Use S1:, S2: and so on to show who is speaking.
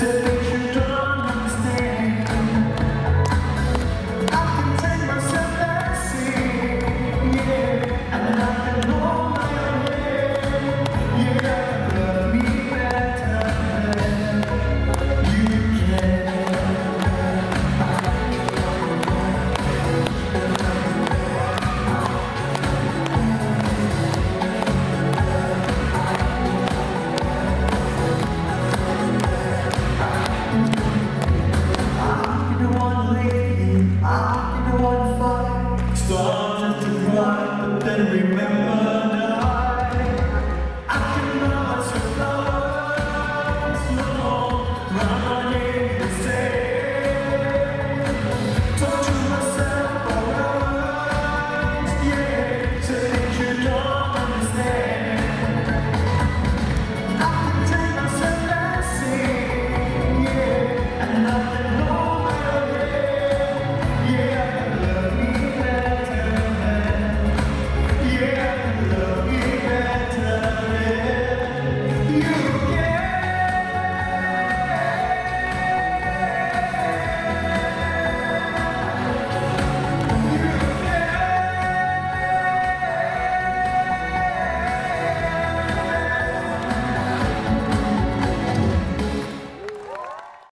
S1: said Run.